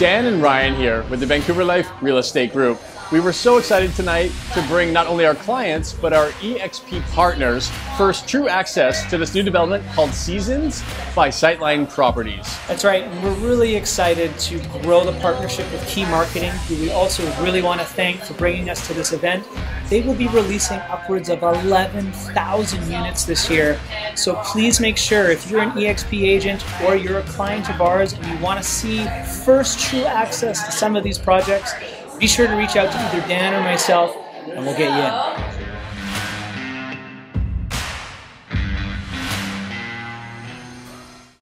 Dan and Ryan here with the Vancouver Life Real Estate Group. We were so excited tonight to bring not only our clients, but our EXP partners first true access to this new development called Seasons by Sightline Properties. That's right, we're really excited to grow the partnership with Key Marketing, who we also really want to thank for bringing us to this event. They will be releasing upwards of 11,000 units this year. So please make sure if you're an EXP agent or you're a client of ours and you want to see first true access to some of these projects, be sure to reach out to either Dan or myself and we'll get you in.